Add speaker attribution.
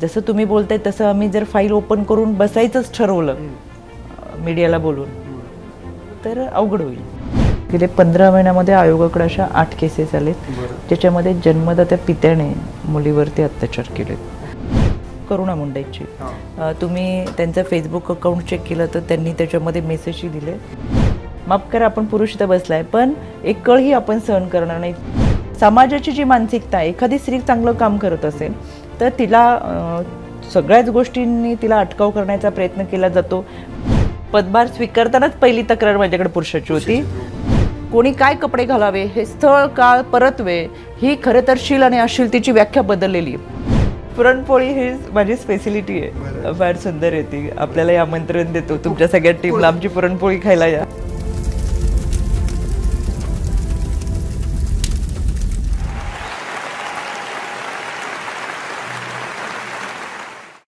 Speaker 1: जसं तुम्ही बोलताय तसं आम्ही जर फाईल ओपन करून बसायचंच ठरवलं मीडियाला बोलून तर अवघड होईल. गेले पंधरा महिन्यामध्ये आयोगाकडे अशा आठ केसेस आलेत ज्याच्यामध्ये जन्मदात्या पित्याने मुलीवरती अत्याचार केलेत. करुणा मुंडेची. तुम्ही त्यांचं फेसबुक अकाउंट चेक केलं तर त्यांनी त्याच्यामध्ये मेसेजही दिले. माफ करा आपण पुरुष इथं बसलाय पण एक कळही आपण सहन करणार नाही. समाजाची जी मानसिकता आहे एखादी स्त्री चांगलं काम करत असेल तर तिला सगळ्याच गोष्टींनी तिला अटकाव करण्याचा प्रयत्न केला जातो. पदभार स्वीकारतानाच पहिली तक्रार माझ्याकडे पुरुषाची होती. कोणी काय कपडे घालावे हे स्थळ काळ परतवे ही खरं तर शील आणि अशीलतेची व्याख्या बदललेली. आहे पुरणपोळी ही माझी स्पेसिलिटी आहे. फार सुंदर आहे ती. आपल्याला आमंत्रण देतो. तुमच्या सगळ्या टीमला आमची पुरणपोळी खायला या.